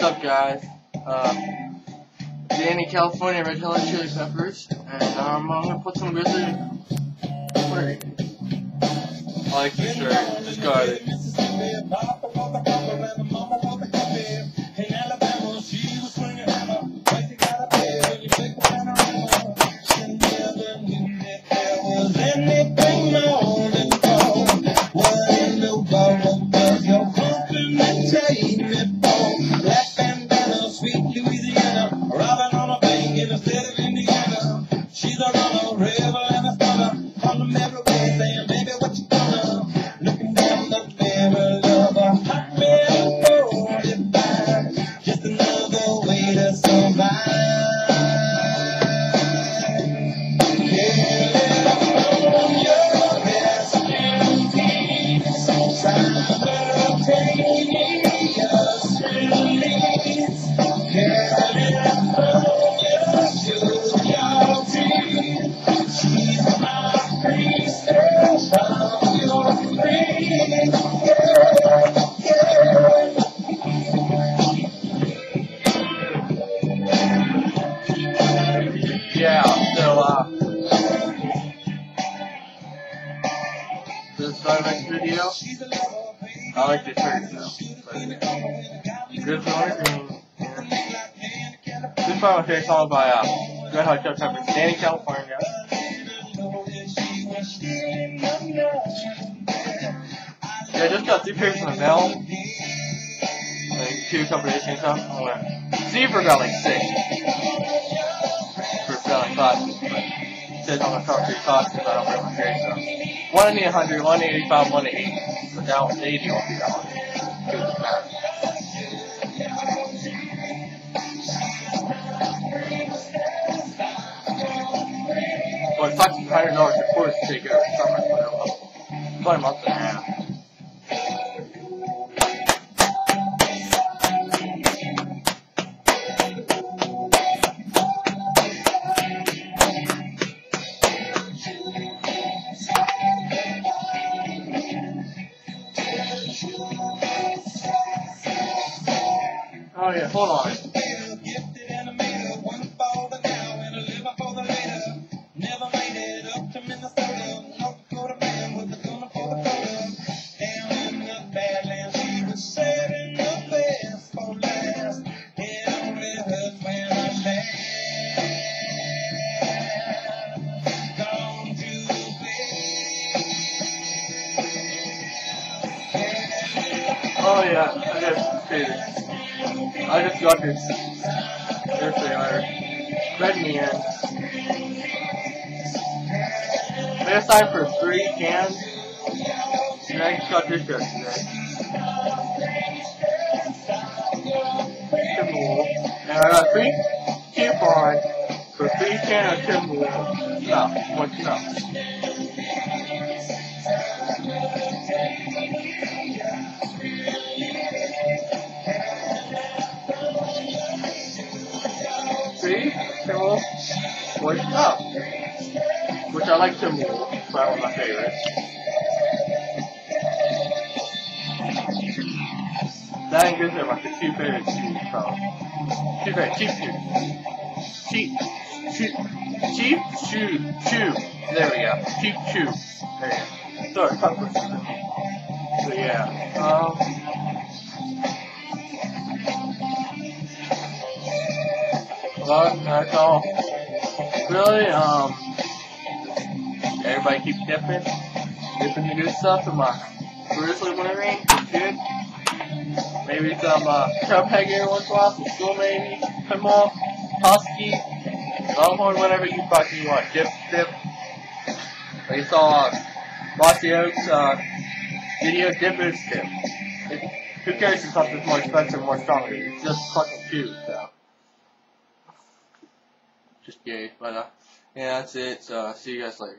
What's up, guys? Uh, Dani, California, Red Hot Chili Peppers, and um, I'm gonna put some grizzly. Where? I like the shirt. Just got it. Yeah, so, uh, this is our next video. I like the shirt, though. But, the green. This is probably my favorite by, uh, Red Hot Chili Peppers, Dani, California. Yeah, I just got three pairs from the mail. Like, two and stuff. I'm gonna see we got like six. For selling classes, but says on the top three classes, I don't my hair, so. One in the 100, one in 85, one in 80. So down 80 won't be that one. Sucks $100 a course to over summer, well. About a month and a half. Oh yeah, hold on. Oh yeah, I just this. I just got this. There they are. Red man. They assigned for three cans. And I just got this yesterday. Timberwolf. And I got three coupons for three cans of Timberwolf. No, what's no? Timberwolf. What's up? Which I like Timberwolf. It's one of my favorites. That and Grizzly are my two favorite shoes, so. Two favorite cheap shoes. Cheap. Cheap. Cheap. Shoe. There we go. Cheap shoe. There you go. Sorry. So yeah. Um. Well, that's all. Really, um. Everybody keep dipping. Dipping the good stuff in my grizzly wintergreen. Good. Maybe some uh, peg every once in a while, some Skoal maybe, some more, husky, longhorn, whatever you fucking want. Dip, dip. Like you saw uh, Bossy Oaks uh, video, dip is dip. It, who cares if something's more expensive, more stronger? It's just fucking shoes, so. Just gay, but uh, yeah, that's it. So see you guys later.